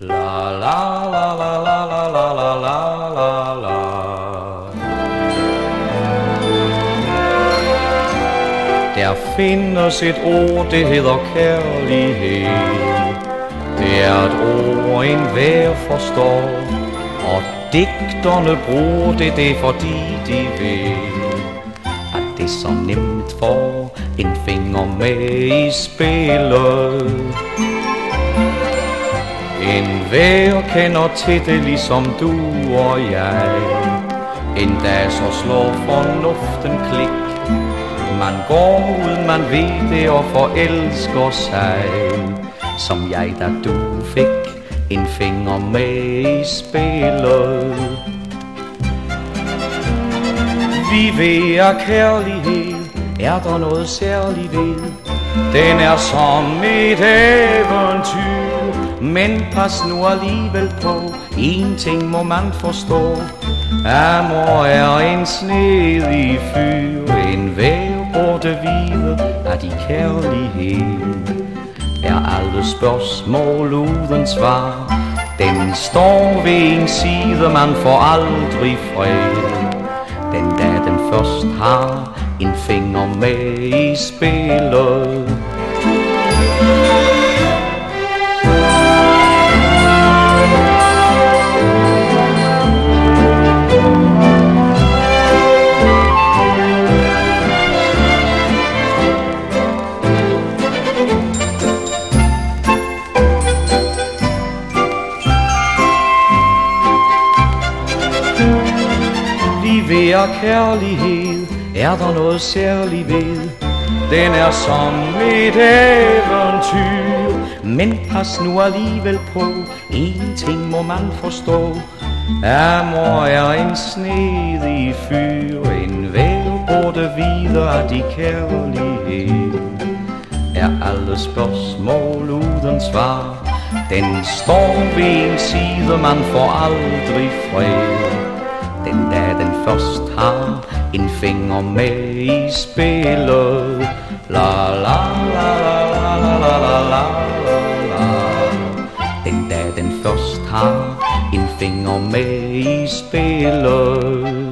La la la la la la la la la la la. Der findes et ord, det hedder kærlighed. Det er et ord, en hver forstår. Og digterne bruger det, det er fordi de ved At det så nemt for en finger med i spillet en hver kender til det ligesom du og jeg. En dag så slår fornuften klik. Man går ud, man ved det og forelsker sig. Som jeg, da du fik en finger med i spillet. Vi ved at kærlighed er der noget særligt ved. Den er som et æg men pas nu alligevel på. En ting må man forstå. Amor er en snedig fyr. En væv burde vide At i kærlighed. Er alle spørgsmål uden svar. Den står ved en side Man får aldrig fred. Den dag den først har En finger med i spillet ved at kærlighed er der noget særligt ved. Den er som et eventyr Men pas nu alligevel på. En ting må man forstå. Amor er en snedig fyr En væv burde videre at i kærlighed. Er alle spørgsmål uden svar Den står ved en side Man får aldrig fred den dag den først har en finger med i spillet. La la la la la la la la la Den dag den først har en finger med i spillet.